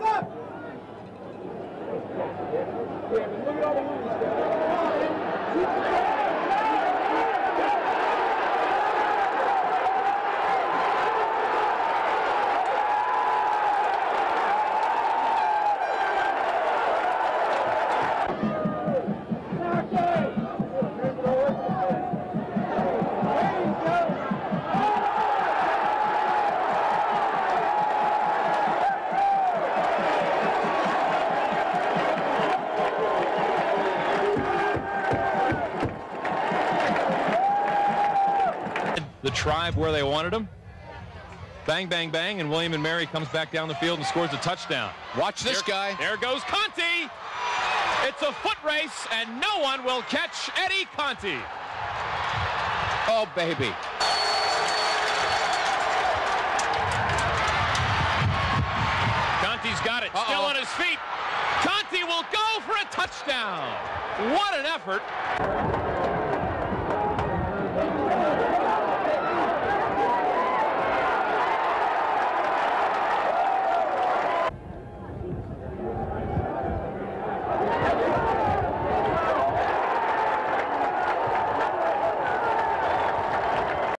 Hands up! The tribe where they wanted him. Bang, bang, bang, and William and Mary comes back down the field and scores a touchdown. Watch this There- guy. There goes Conti. It's a foot race, and no one will catch Eddie Conti. Oh, baby. Conti's got it, still Uh-oh. on his feet. Conti will go for a touchdown. What an effort.